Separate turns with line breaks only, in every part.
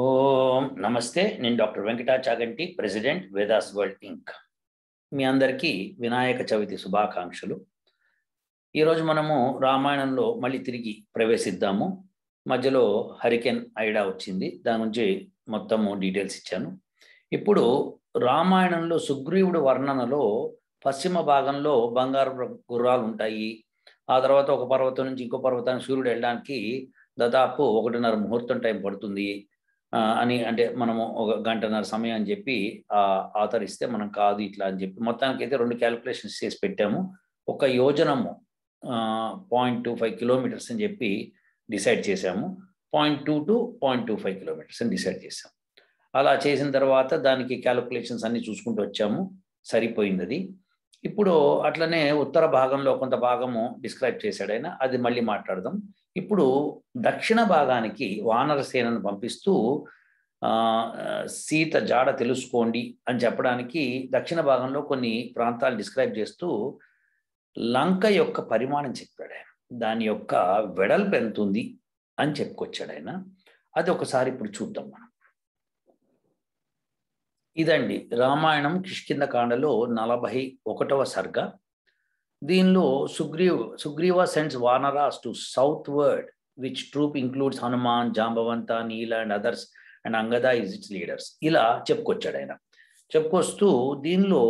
ఓం నమస్తే నేను doctor Venkata Chaganti president Vedas world Inc. మీ అందరికీ వినాయక చవితి శుభాకాంక్షలు. ఈరోజు మనము రామాయణంలో మళ్ళీ తిరిగి ప్రవేశిద్దాము. మధ్యలో హరికెన్ ఐడా వచ్చింది దాని నుంచి మొత్తము డీటెయిల్స్ ఇచ్చాను. ఇప్పుడు రామాయణంలో సుగ్రీవుడు వర్ణనలో పశ్చిమ భాగంలో బంగారు గుర్రాలు ఉంటాయి. ఆ తర్వాత ఒక పర్వతం నుంచి ఇంకో పర్వతానికి సూర్యుడు వెళ్ళడానికి దాదాపు ఒకటిన్నర ముహూర్తం టైం పడుతుంది. అని అంటే మనము ఒక గంటన్నర సమయం అని చెప్పి ఆథర్ ఇస్తే మనం కాదు ఇట్లా అని చెప్పి మొత్తానికి అయితే రెండు క్యాలిక్యులేషన్స్ చేసి పెట్టాము. ఒక యోజనము పాయింట్ టూ ఫైవ్ కిలోమీటర్స్ అని చెప్పి డిసైడ్ చేశాము. Point two two point two five kilometres అని డిసైడ్ చేసాము అలా చేసిన తర్వాత దానికి క్యాలిక్యులేషన్స్ అన్ని చూసుకుంటూ వచ్చాము. సరిపోయింది అది. ఇప్పుడు అట్లనే ఉత్తర భాగంలో కొంత భాగము డిస్క్రైబ్ చేశాడు ఆయన. అది మళ్ళీ మాట్లాడదాం. ఇప్పుడు దక్షిణ భాగానికి వానరసేనను పంపిస్తూ సీత జాడ తెలుసుకోండి అని చెప్పడానికి దక్షిణ భాగంలో కొన్ని ప్రాంతాలు డిస్క్రైబ్ చేస్తూ లంక యొక్క పరిమాణం చెప్పాడు ఆయన. దాని యొక్క వెడల్పు ఎంత ఉంది అని చెప్పుకొచ్చాడు ఆయన. అది ఒకసారి ఇప్పుడు చూద్దాం మనం. ఇదండి రామాయణం కిష్కింద కాండలో నలభై ఒకటవ సర్గ. దీనిలో Sugriv Sugriva sends vanaras to southward which troop includes Hanuman Jambavanta Nila and others and Angada is its leaders ఇలా చెప్పుకొచ్చాడు ఆయన. చెప్పుకొస్తూ దీనిలో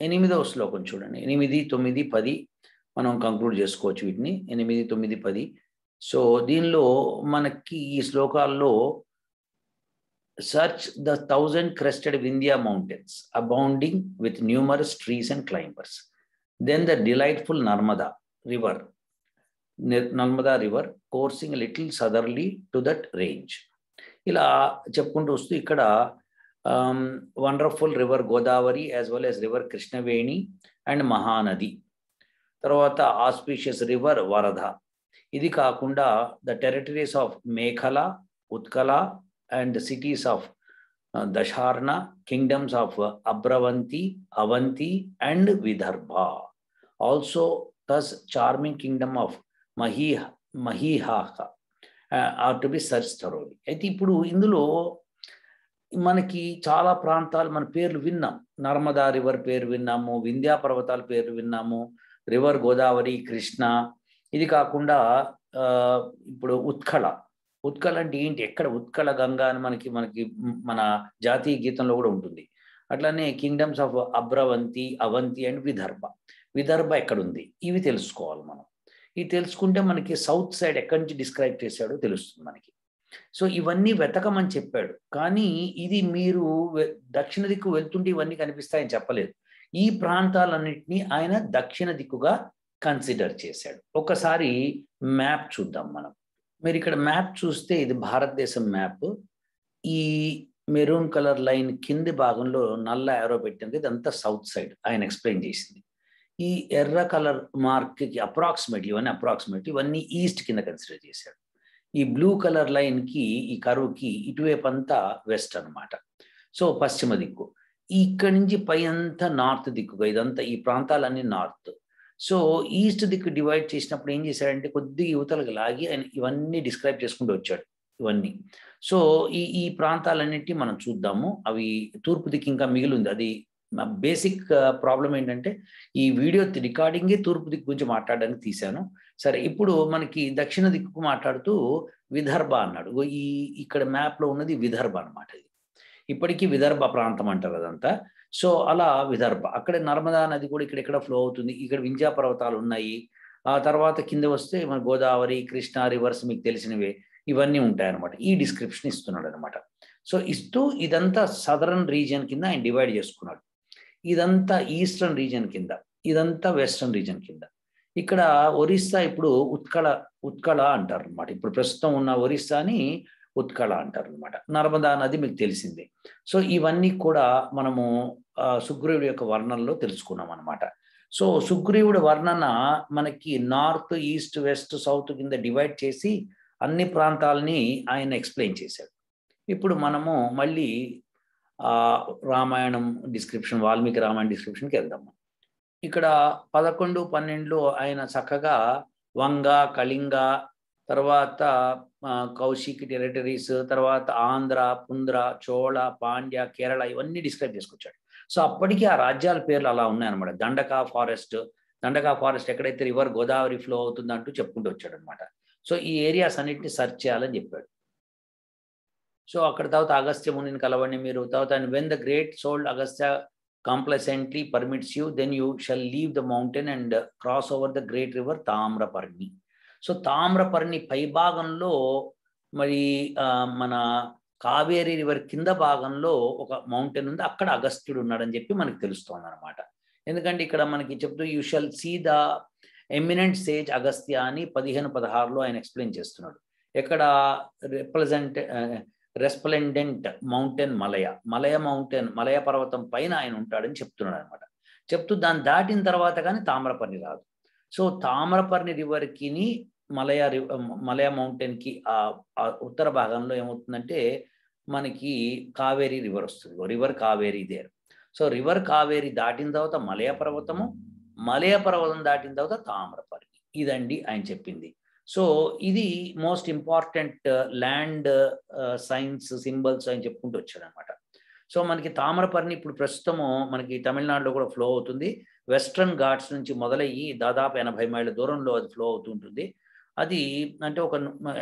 ఎనిమిదవ శ్లోకం చూడండి. ఎనిమిది తొమ్మిది పది మనం కంక్లూడ్ చేసుకోవచ్చు వీటిని. ఎనిమిది తొమ్మిది పది. సో దీనిలో మనకి ఈ శ్లోకాల్లో search the thousand crested Vindhya mountains abounding with numerous trees and climbers then the delightful Narmada river Narmada river coursing little southerly to that range ఇలా చెప్పుకుంటూ వస్తూ ఇక్కడ wonderful river Godavari as well as river Krishnaveni and Mahanadi తర్వాత auspicious river Varada ఇది కాకుండా the territories of Mekhala Utkala and cities of Dasarna kingdoms of Abravanti Avanti and Vidarbha Also, thus charming kingdom of Mahiha, Mahihaka are uh, to be be అయితే ఇప్పుడు ఇందులో మనకి చాలా ప్రాంతాలు మన పేర్లు విన్నాం. నర్మదా రివర్ పేరు విన్నాము వింధ్యా పర్వతాల పేరు విన్నాము రివర్ గోదావరి కృష్ణ. ఇది కాకుండా uh, ఇప్పుడు ఉత్కళ. ఉత్కళ అంటే ఏంటి? ఎక్కడ? ఉత్కళ గంగా అని మనకి మనకి మన జాతీయ గీతంలో కూడా ఉంటుంది. అట్లానే kingdoms of Abravanti Avanti and Vidarbha. Vidarbha ఎక్కడుంది? ఇవి తెలుసుకోవాలి మనం. ఇవి తెలుసుకుంటే మనకి సౌత్ సైడ్ ఎక్కడి నుంచి డిస్క్రైబ్ చేశాడో తెలుస్తుంది మనకి. సో ఇవన్నీ వెతకమని చెప్పాడు. కానీ ఇది మీరు దక్షిణ దిక్కు వెళ్తుంటే ఇవన్నీ కనిపిస్తాయని చెప్పలేదు. ఈ ప్రాంతాలన్నింటినీ ఆయన దక్షిణ దిక్కుగా కన్సిడర్ చేశాడు. ఒకసారి మ్యాప్ చూద్దాం మనం. మీరు ఇక్కడ మ్యాప్ చూస్తే ఇది భారతదేశం మ్యాప్. ఈ మెరూన్ కలర్ లైన్ కింది భాగంలో నల్ల యారో పెట్టింది ఇదంతా సౌత్ సైడ్. ఆయన ఎక్స్ప్లెయిన్ చేసింది. ఈ ఎర్ర కలర్ మార్క్కి అప్రాక్సిమేట్ ఇవన్నీ అప్రాక్సిమేట్ ఇవన్నీ ఈస్ట్ కింద కన్సిడర్ చేశాడు ఈ బ్లూ కలర్ లైన్కి ఈ కరువుకి ఇటువైపు అంతా వెస్ట్ అనమాట సో పశ్చిమ దిక్కు. ఇక్కడి నుంచి పై అంతా నార్త్ దిక్కుగా ఇదంతా ఈ ప్రాంతాలన్నీ నార్త్. సో ఈస్ట్ దిక్కు డివైడ్ చేసినప్పుడు ఏం చేశాడంటే కొద్దిగా యువతలకు లాగి ఆయన ఇవన్నీ డిస్క్రైబ్ చేసుకుంటూ వచ్చాడు ఇవన్నీ. సో ఈ ఈ ప్రాంతాలన్నిటి మనం చూద్దాము. అవి తూర్పు దిక్కు ఇంకా మిగిలి ఉంది. అది బేసిక్ ప్రాబ్లం uh, ఏంటంటే ఈ వీడియో రికార్డింగే తూర్పు దిక్కు గురించి మాట్లాడడానికి తీశాను. సరే ఇప్పుడు మనకి దక్షిణ దిక్కు మాట్లాడుతూ విదర్భ అన్నాడు. ఈ ఇక్కడ మ్యాప్లో ఉన్నది విదర్భ అనమాట ఇది. ఇప్పటికీ విదర్భ ప్రాంతం అంటారు అదంతా. సో అలా విదర్భ. అక్కడ నర్మదా నది కూడా ఇక్కడ ఎక్కడ ఫ్లో అవుతుంది? ఇక్కడ వింధ్యా పర్వతాలు ఉన్నాయి. ఆ తర్వాత కింద వస్తే మన గోదావరి కృష్ణా రివర్స్ మీకు తెలిసినవే. ఇవన్నీ ఉంటాయన్నమాట. ఈ డిస్క్రిప్షన్ ఇస్తున్నాడు అనమాట సో ఇస్తూ ఇదంతా సదరన్ రీజియన్ కింద ఆయన డివైడ్ చేసుకున్నాడు. ఇదంతా ఈస్టర్న్ రీజన్ కింద ఇదంతా వెస్టర్న్ రీజన్ కింద. ఇక్కడ ఒరిస్సా ఇప్పుడు ఉత్కళ ఉత్కళ అంటారు అనమాట ఇప్పుడు ప్రస్తుతం ఉన్న ఒరిస్సాని ఉత్కళ అంటారు అనమాట నర్మదా నది మీకు తెలిసిందే. సో ఇవన్నీ కూడా మనము సుగ్రీవుడి యొక్క వర్ణనలో తెలుసుకున్నాం అనమాట సో సుగ్రీవుడి వర్ణన మనకి నార్త్ ఈస్ట్ వెస్ట్ సౌత్ కింద డివైడ్ చేసి అన్ని ప్రాంతాలని ఆయన ఎక్స్ప్లెయిన్ చేశాడు. ఇప్పుడు మనము మళ్ళీ రామాయణం డిస్క్రిప్షన్ వాల్మీకి రామాయణ డిస్క్రిప్షన్కి వెళ్దాం. ఇక్కడ పదకొండు పన్నెండులో ఆయన చక్కగా వంగ కళింగ తర్వాత కౌశిక్ టెరిటరీస్ తర్వాత ఆంధ్ర పుంద్ర చోళ పాండ్య కేరళ ఇవన్నీ డిస్క్రైబ్ చేసుకొచ్చాడు. సో అప్పటికి ఆ రాజ్యాల పేర్లు అలా ఉన్నాయన్నమాట. దండకా ఫారెస్ట్ దండకా ఫారెస్ట్ ఎక్కడైతే రివర్ గోదావరి ఫ్లో అవుతుందంటూ చెప్పుకుంటూ వచ్చాడు అనమాట సో ఈ ఏరియాస్ అన్నిటిని సెర్చ్ చేయాలని చెప్పాడు. సో అక్కడ తర్వాత అగస్త్య మునిని కలవండి మీరు. తర్వాత when the great soul Agastya complacently permits you then you shall leave the mountain and cross over the great river Tamraparni so Tamraparni పైభాగంలో మరి మన కావేరీ రివర్ కింద భాగంలో ఒక మౌంటైన్ ఉంది. అక్కడ అగస్త్యుడు ఉన్నాడని చెప్పి మనకి తెలుస్తోంది అనమాట ఎందుకంటే ఇక్కడ మనకి చెప్తూ you shall see the eminent sage Agastya అని పదిహేను పదహారులో ఆయన ఎక్స్ప్లెయిన్ చేస్తున్నాడు. ఎక్కడ రిప్రజెంట్ రెస్ప్లెండెంట్ మౌంటైన్ మలయ. మలయ మౌంటైన్ మలయ పర్వతం పైన ఆయన ఉంటాడని చెప్తున్నాడు అనమాట చెప్తూ దాన్ని దాటిన తర్వాత కానీ తామ్రపర్ణి రాదు. సో తామ్రపర్ణి రివర్కి మలయ మలయ మౌంటైన్కి ఆ ఉత్తర భాగంలో ఏమవుతుందంటే మనకి కావేరీ రివర్ వస్తుంది. River Kaveri there. So river Kaveri దాటిన తర్వాత మలయ పర్వతము మలయ పర్వతం దాటిన తర్వాత తామ్రపర్ణి. ఇదండి ఆయన చెప్పింది. సో ఇది most important uh, land uh, signs symbols అని చెప్పుకుంటూ వచ్చాడు అనమాట సో మనకి తామరపర్ణి ఇప్పుడు ప్రస్తుతము మనకి తమిళనాడులో కూడా ఫ్లో అవుతుంది. వెస్ట్రన్ ఘాట్స్ నుంచి మొదలయ్యి దాదాపు ఎనభై మైళ్ళ దూరంలో అది ఫ్లో అవుతుంటుంది అది అంటే ఒక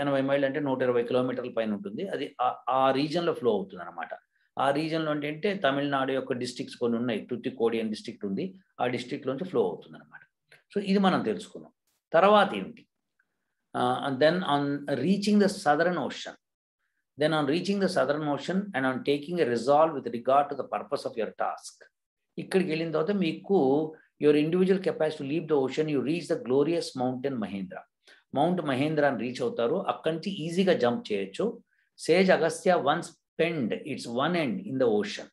ఎనభై మైళ్ళు అంటే నూట ఇరవై కిలోమీటర్ల పైన ఉంటుంది. అది ఆ రీజన్లో ఫ్లో అవుతుంది అనమాట ఆ రీజన్లో ఏంటంటే తమిళనాడు యొక్క డిస్ట్రిక్ట్స్ కొన్ని ఉన్నాయి. తుత్తికోడి అని డిస్ట్రిక్ట్ ఉంది. ఆ డిస్ట్రిక్ట్లోంచి ఫ్లో అవుతుంది అనమాట సో ఇది మనం తెలుసుకున్నాం. తర్వాత ఏంటి then on reaching the southern ocean then on reaching the southern ocean and on taking a resolve with regard to the purpose of your task. ఇక్కడికి వెళ్ళిన తర్వాత మీకు your individual capacity leave the ocean you reach the glorious mountain Mahendra mount Mahendra అని reach అవుతారు. అక్కడి నుంచి ఈజీగా jump చేయొచ్చు. Sage Agastya one spend its one end in the ocean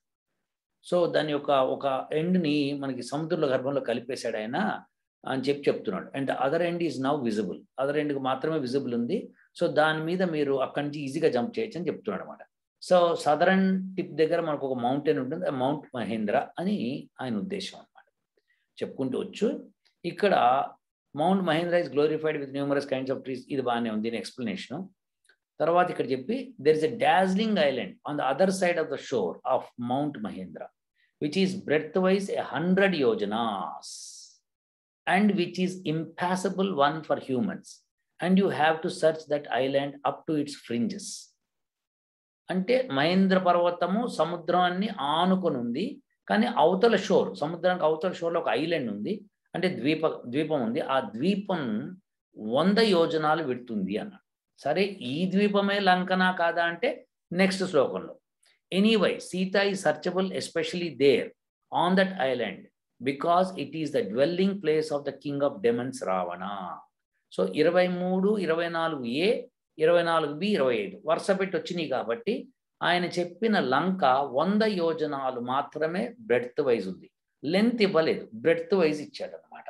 so దాని యొక్క ఒక ఎండ్ని మనకి సముద్రంలో గర్భంలో కలిపేశాడు ఆయన. అని చెప్పి చెప్తున్నాడు. And other end is now visible other ఎండ్కి మాత్రమే విజిబుల్ ఉంది. సో దాని మీద మీరు అక్కడి నుంచి ఈజీగా జంప్ చేయొచ్చు అని చెప్తున్నాడు అనమాట సో సదరన్ టిప్ దగ్గర మనకు ఒక మౌంటైన్ ఉంటుంది. మౌంట్ మహేంద్ర అని ఆయన ఉద్దేశం అనమాట చెప్పుకుంటూ వచ్చు. ఇక్కడ mount Mahendra is glorified with numerous kinds of trees ఇది బాగానే ఉంది. దీని ఎక్స్ప్లెనేషన్ తర్వాత ఇక్కడ చెప్పి there is a dazzling island on the other side of the shore of mount Mahendra which is breadth wise a hundred yojanas and which is impassable one for humans and you have to search that island up to its fringes అంటే మహేంద్ర పర్వతము సముద్రాన్ని ఆనుకొని ఉంది కానీ అవతల షోర్ సముద్రానికి అవతల షోర్లో ఒక ఐలాండ్ ఉంది. అంటే ద్వీప ద్వీపం ఉంది. ఆ ద్వీపం వంద యోజనాలు విడుతుంది అన్నాడు. సరే ఈ ద్వీపమే లంకనా కాదా అంటే నెక్స్ట్ శ్లోకంలో. ఎనీవై సీత ఈ searchable especially there on that island because it is the dwelling place of the king of demons Ravana so ఇరవై మూడు ఇరవై నాలుగు ఏ ఇరవై నాలుగు బి ఇరవై ఐదు. వరుస పెట్టి వచ్చినాయి కాబట్టి ఆయన చెప్పిన లంక వంద యోజనాలు మాత్రమే బ్రెడ్త్ వైజ్ ఉంది. లెంత్ ఇవ్వలేదు బ్రెడ్త్ వైజ్ ఇచ్చాడు అనమాట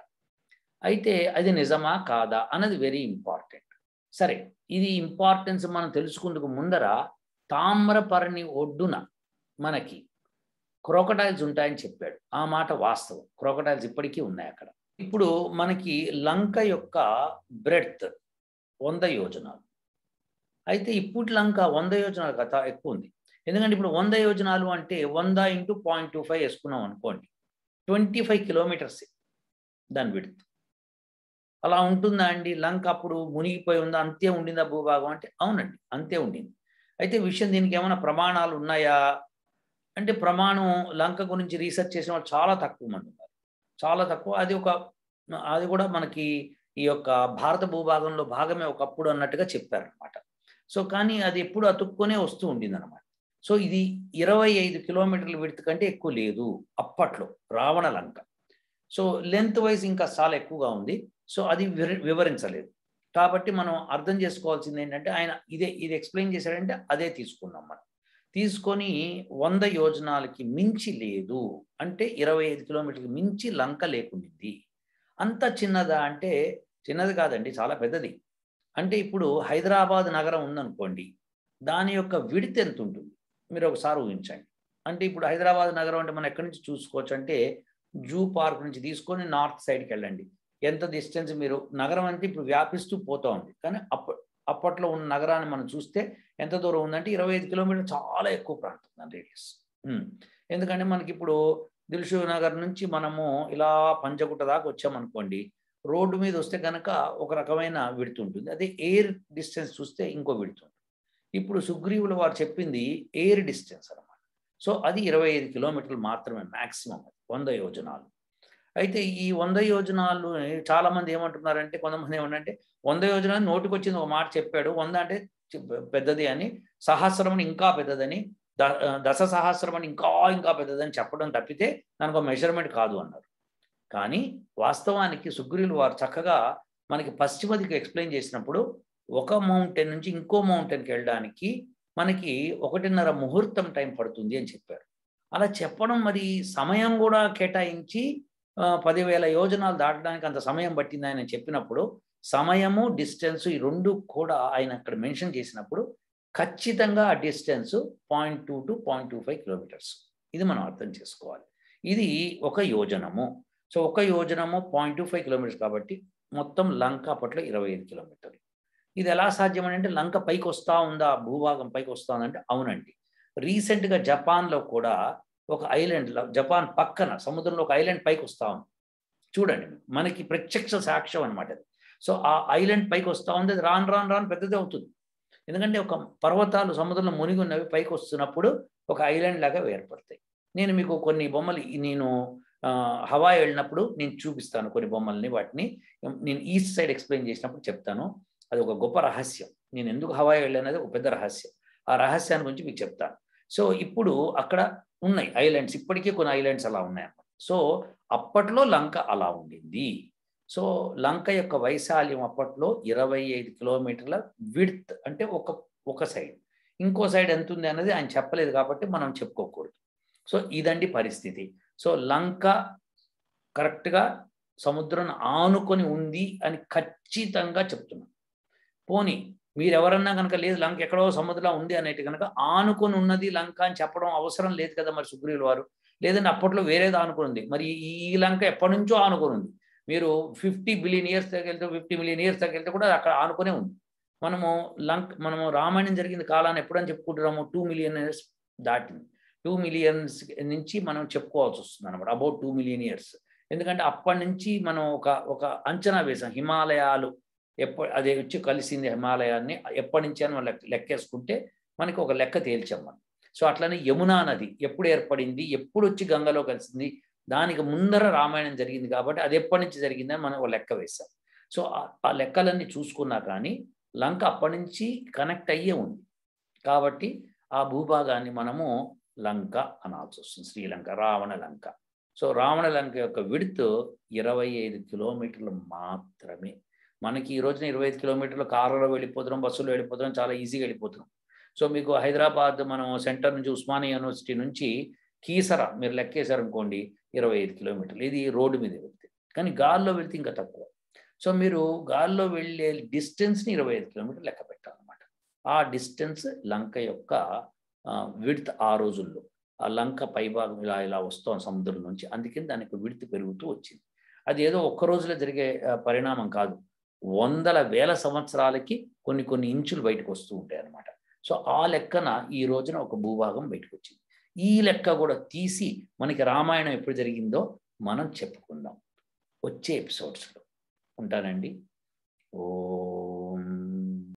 అయితే అది నిజమా కాదా అన్నది వెరీ ఇంపార్టెంట్ సరే ఇది ఇంపార్టెన్స్ మనం తెలుసుకుందుకు ముందర తామ్రపర్ణి ఒడ్డున మనకి క్రోకటైల్స్ ఉంటాయని చెప్పాడు. ఆ మాట వాస్తవం. క్రోకటైల్స్ ఇప్పటికీ ఉన్నాయి అక్కడ. ఇప్పుడు మనకి లంక యొక్క బ్రెడ్త్ వంద యోజనాలు. అయితే ఇప్పుడు లంక వంద యోజనాలు కథ ఎక్కువ ఉంది. ఎందుకంటే ఇప్పుడు వంద యోజనాలు అంటే వంద ఇంటూ పాయింట్ టూ ఫైవ్ వేసుకున్నాం అనుకోండి. ట్వంటీ ఫైవ్ కిలోమీటర్స్ దాని విడుతు. అలా ఉంటుందా అండి? లంక అప్పుడు మునిగిపోయి ఉందా? అంతే ఉండిందా భూభాగం అంటే అవునండి అంతే ఉండింది. అయితే విషయం దీనికి ఏమైనా ప్రమాణాలు ఉన్నాయా? అంటే ప్రమాణం లంక గురించి రీసెర్చ్ చేసిన వాళ్ళు చాలా తక్కువ మంది ఉన్నారు. చాలా తక్కువ. అది ఒక అది కూడా మనకి ఈ యొక్క భారత భూభాగంలో భాగమే ఒకప్పుడు అన్నట్టుగా చెప్పారనమాట సో కానీ అది ఎప్పుడు అతుక్కునే వస్తూ ఉండింది అనమాట సో ఇది ఇరవై ఐదు కిలోమీటర్ల విడత కంటే ఎక్కువ లేదు అప్పట్లో Ravana Lanka. So length wise ఇంకా చాలా ఎక్కువగా ఉంది. సో అది వివరించలేదు. కాబట్టి మనం అర్థం చేసుకోవాల్సింది ఏంటంటే ఆయన ఇదే ఇది ఎక్స్ప్లెయిన్ చేశాడంటే అదే తీసుకున్నాం మనం. తీసుకొని వంద యోజనాలకి మించి లేదు. అంటే ఇరవై ఐదు కిలోమీటర్లకి మించి లంక లేకుండింది. అంత చిన్నదా అంటే చిన్నది కాదండి చాలా పెద్దది. అంటే ఇప్పుడు హైదరాబాద్ నగరం ఉందనుకోండి దాని యొక్క విడిత్ ఎంత ఉంటుంది మీరు ఒకసారి ఊహించండి. అంటే ఇప్పుడు హైదరాబాద్ నగరం అంటే మనం ఎక్కడి నుంచి చూసుకోవచ్చు అంటే జూ పార్క్ నుంచి తీసుకొని నార్త్ సైడ్కి వెళ్ళండి. ఎంత డిస్టెన్స్ మీరు నగరం అంటే ఇప్పుడు వ్యాపిస్తూ పోతూ ఉంది. కానీ అప్పుడు అప్పట్లో ఉన్న నగరాన్ని మనం చూస్తే ఎంత దూరం ఉందంటే ఇరవై ఐదు కిలోమీటర్లు చాలా ఎక్కువ ప్రాంతం దాని రేడియస్ ఎందుకంటే మనకి ఇప్పుడు దిల్షు నగర్ నుంచి మనము ఇలా పంచగుట్ట దాకా వచ్చామనుకోండి రోడ్డు మీద వస్తే కనుక ఒక రకమైన విడుతుంటుంది. అదే ఎయిర్ డిస్టెన్స్ చూస్తే ఇంకో విడుతుంది ఇప్పుడు సుగ్రీవుల వారు చెప్పింది ఎయిర్ డిస్టెన్స్ అనమాట సో అది ఇరవై ఐదు కిలోమీటర్లు మాత్రమే మ్యాక్సిమం వంద యోజనాలు. అయితే ఈ వంద యోజనాలు చాలామంది ఏమంటున్నారంటే కొంతమంది ఏమంటే వంద యోజన నోటికి వచ్చింది ఒక మాట చెప్పాడు. వంద అంటే పెద్దది అని సహస్రం ఇంకా పెద్దదని ద దశ సహస్రమని ఇంకా ఇంకా పెద్దదని చెప్పడం తప్పితే దానికి ఒక మెజర్మెంట్ కాదు అన్నారు. కానీ వాస్తవానికి సుగ్రీలు వారు చక్కగా మనకి పశ్చిమ దిక్కు ఎక్స్ప్లెయిన్ చేసినప్పుడు ఒక మౌంటైన్ నుంచి ఇంకో మౌంటైన్కి వెళ్ళడానికి మనకి ఒకటిన్నర ముహూర్తం టైం పడుతుంది అని చెప్పారు. అలా చెప్పడం మరి సమయం కూడా కేటాయించి పదివేల యోజనాలు దాటడానికి అంత సమయం పట్టింది ఆయన చెప్పినప్పుడు సమయము డిస్టెన్స్ ఈ రెండు కూడా ఆయన అక్కడ మెన్షన్ చేసినప్పుడు ఖచ్చితంగా ఆ distance point two to point two five kilometres. ఇది మనం అర్థం చేసుకోవాలి. ఇది ఒక యోజనము. సో ఒక యోజనము పాయింట్ టూ ఫైవ్ కిలోమీటర్స్ కాబట్టి మొత్తం లంక అప్పట్లో ఇరవై ఐదు కిలోమీటర్లు. ఇది ఎలా సాధ్యం అంటే లంక పైకి వస్తూ ఉందా? భూభాగం పైకి వస్తూ ఉందంటే అవునండి. రీసెంట్గా జపాన్లో కూడా ఒక ఐలాండ్లో జపాన్ పక్కన సముద్రంలో ఒక ఐలాండ్ పైకి వస్తూ ఉంది. చూడండి మనకి ప్రత్యక్ష సాక్ష్యం అనమాట అది. సో ఆ ఐలాండ్ పైకి వస్తూ ఉంది. అది రాను రాను రాను పెద్దదే అవుతుంది. ఎందుకంటే ఒక పర్వతాలు సముద్రంలో మునిగి ఉన్నవి పైకి వస్తున్నప్పుడు ఒక ఐలాండ్ లాగా ఏర్పడతాయి. నేను మీకు కొన్ని బొమ్మలు నేను హవాయి వెళ్ళినప్పుడు నేను చూపిస్తాను కొన్ని బొమ్మల్ని వాటిని. నేను ఈస్ట్ సైడ్ ఎక్స్ప్లెయిన్ చేసినప్పుడు చెప్తాను. అది ఒక గొప్ప రహస్యం. నేను ఎందుకు హవాయి వెళ్ళానది ఒక పెద్ద రహస్యం. ఆ రహస్యాన్ని గురించి మీకు చెప్తాను. సో ఇప్పుడు అక్కడ ఉన్నాయి ఐలాండ్స్. ఇప్పటికీ కొన్ని ఐలాండ్స్ అలా ఉన్నాయి అన్నమాట. సో అప్పట్లో లంక అలా ఉండింది. సో లంక యొక్క వైశాల్యం అప్పట్లో ఇరవై ఐదు కిలోమీటర్ల విడ్త్ అంటే ఒక ఒక సైడ్. ఇంకో సైడ్ ఎంత ఉంది అనేది ఆయన చెప్పలేదు కాబట్టి మనం చెప్పుకోకూడదు. సో ఇదండి పరిస్థితి. సో లంక కరెక్ట్గా సముద్రం ఆనుకొని ఉంది అని ఖచ్చితంగా చెప్తున్నాం. పోనీ మీరు ఎవరన్నా కనుక లేదు లంక ఎక్కడో సముద్రం ఉంది అనేటి కనుక ఆనుకొని ఉన్నది లంక అని చెప్పడం అవసరం లేదు కదా మరి సుగ్రీవులు వారు. లేదంటే అప్పట్లో వేరేది ఆనుకుని ఉంది. మరి ఈ లంక ఎప్పటి నుంచో ఆనుకొని ఉంది. మీరు ఫిఫ్టీ బిలియన్ ఇయర్స్ దగ్గర ఫిఫ్టీ మిలియన్ ఇయర్స్ వెళ్తే కూడా అక్కడ ఆనుకునే ఉంది. మనము లంక్ మనము రామాయణం జరిగింది కాలాన్ని ఎప్పుడని చెప్పుకుంటున్నాము టూ మిలియన్ ఇయర్స్ దాటింది. టూ మిలియన్స్ నుంచి మనం చెప్పుకోవాల్సి వస్తుంది అనమాట అబౌట్ టూ మిలియన్ ఇయర్స్ ఎందుకంటే అప్పటి నుంచి మనం ఒక ఒక అంచనా వేసాం హిమాలయాలు ఎప్ప అది వచ్చి కలిసింది హిమాలయాన్ని ఎప్పటి నుంచి అని మనం లెక్కేసుకుంటే మనకి ఒక లెక్క తేల్చాం మనం. సో అట్లనే యమునా నది ఎప్పుడు ఏర్పడింది ఎప్పుడు వచ్చి గంగలో కలిసింది దానికి ముందర రామాయణం జరిగింది కాబట్టి అది ఎప్పటి నుంచి జరిగిందని మనం ఒక లెక్క వేశాం. సో ఆ లెక్కలన్నీ చూసుకున్నా కానీ లంక అప్పటి నుంచి కనెక్ట్ అయ్యే ఉంది. కాబట్టి ఆ భూభాగాన్ని మనము లంక అనాల్సి వస్తుంది. శ్రీలంక రావణ లంక. సో రావణ లంక యొక్క విడుత్ ఇరవై ఐదు కిలోమీటర్లు మాత్రమే. మనకి ఈ రోజున ఇరవై ఐదు కిలోమీటర్లు కారులో వెళ్ళిపోతున్నాం బస్సులో వెళ్ళిపోతున్నాం చాలా ఈజీగా వెళ్ళిపోతున్నాం. సో మీకు హైదరాబాద్ మనం సెంటర్ నుంచి ఉస్మానియా యూనివర్సిటీ నుంచి కీసర మీరు లెక్కేశారు అనుకోండి ఇరవై ఐదు కిలోమీటర్లు. ఇది రోడ్డు మీద వెళ్తే. కానీ గాల్లో వెళ్తే ఇంకా తక్కువ. సో మీరు గాల్లో వెళ్ళే డిస్టెన్స్ని ఇరవై ఐదు కిలోమీటర్లు లెక్క పెట్టాలన్నమాట. ఆ డిస్టెన్స్ లంక యొక్క విడ్త్ ఆ రోజుల్లో. ఆ లంక పైభాగం ఇలా ఇలా వస్తాం సముద్రం నుంచి. అందుకని దానికి విడత పెరుగుతూ వచ్చింది. అది ఏదో ఒక్క రోజులో జరిగే పరిణామం కాదు. వందల వేల సంవత్సరాలకి కొన్ని కొన్ని ఇంచులు బయటకు వస్తూ ఉంటాయి అన్నమాట సో ఆ లెక్కన ఈ రోజున ఒక భూభాగం బయటకు వచ్చింది. ఈ లెక్క కూడా తీసి మనకి రామాయణం ఎప్పుడు జరిగిందో మనం చెప్పుకుందాం. వచ్చే ఎపిసోడ్స్లో ఉంటానండి. ఓ